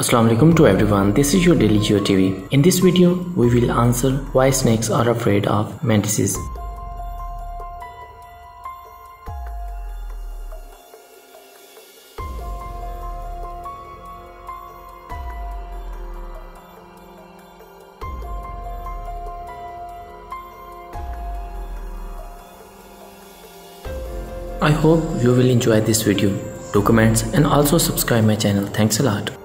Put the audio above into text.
Assalamu alaikum to everyone. This is your Daily Geo TV. In this video, we will answer why snakes are afraid of mantises. I hope you will enjoy this video. Do comments and also subscribe my channel. Thanks a lot.